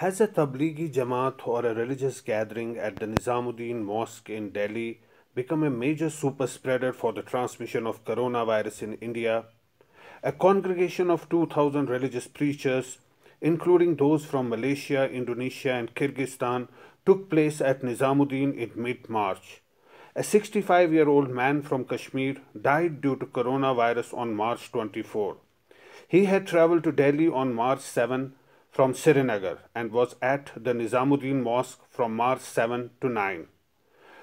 Has a Tablighi Jamaat or a religious gathering at the Nizamuddin Mosque in Delhi become a major super spreader for the transmission of coronavirus in India? A congregation of 2000 religious preachers, including those from Malaysia, Indonesia, and Kyrgyzstan, took place at Nizamuddin in mid March. A 65 year old man from Kashmir died due to coronavirus on March 24. He had traveled to Delhi on March 7 from Srinagar and was at the Nizamuddin Mosque from March 7 to 9.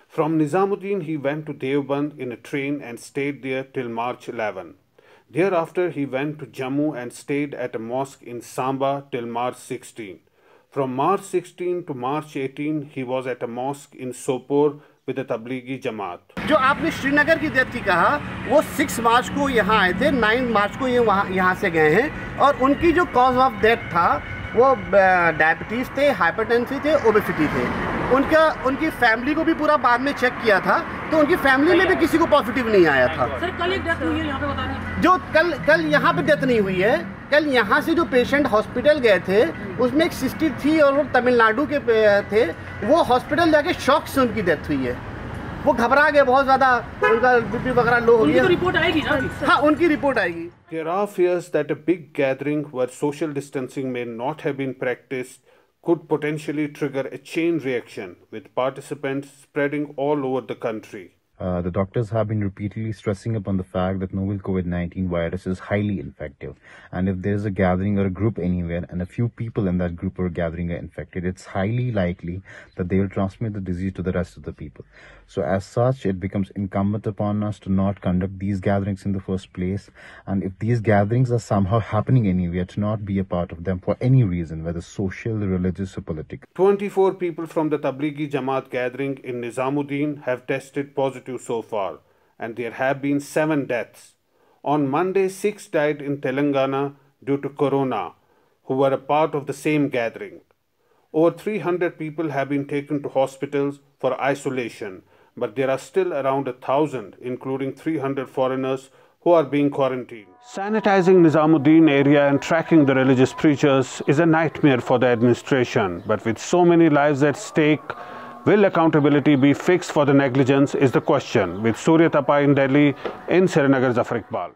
From Nizamuddin, he went to Deoband in a train and stayed there till March 11. Thereafter, he went to Jammu and stayed at a mosque in Samba till March 16. From March 16 to March 18, he was at a mosque in Sopor with the Tablighi Jamaat. जो आपने श्रीनगर की death की कहा वो six March को यहाँ आए थे नाइन मार्च को ये वहाँ यहाँ से गए हैं और उनकी जो कॉज ऑफ़ डेथ था वो डायबिटीज़ थे हाइपरटेंसी थे ओबेसिटी थे। उनका उनकी फैमिली को भी पूरा बाद में चेक किया था तो उनकी फैमिली में भी किसी को पॉजिटिव नहीं आया था। सर कल एक डेथ हुई है यहाँ पे बता रहे जो कल कल यहाँ पे डेथ नहीं हुई है कल यहाँ से जो पेशेंट हॉस्पिटल गए थे उसमें एक सिस्टर थी और वो तमिलनाडु के थे वो हॉस्पिटल जाके शॉक से उनकी डेथ हुई है। वो घबरा गए बहुत ज़्यादा उनका बीपी वगैरह लो हो गया। रिपोर्ट आएगी हाँ उनकी रिपोर्ट आएगी। There are fears that a big gathering where social distancing may not have been practice could potentially trigger a chain reaction with participants spreading all over the country. Uh, the doctors have been repeatedly stressing upon the fact that novel COVID-19 virus is highly infective. And if there is a gathering or a group anywhere and a few people in that group or gathering are infected, it's highly likely that they will transmit the disease to the rest of the people. So as such, it becomes incumbent upon us to not conduct these gatherings in the first place. And if these gatherings are somehow happening anywhere, to not be a part of them for any reason, whether social, religious or political. 24 people from the Tablighi Jamaat gathering in Nizamuddin have tested positive so far, and there have been seven deaths. On Monday, six died in Telangana due to corona, who were a part of the same gathering. Over 300 people have been taken to hospitals for isolation, but there are still around a thousand, including 300 foreigners, who are being quarantined. Sanitizing Nizamuddin area and tracking the religious preachers is a nightmare for the administration, but with so many lives at stake, Will accountability be fixed for the negligence is the question. With Surya Tapa in Delhi, in Srinagar, Zafar Iqbal.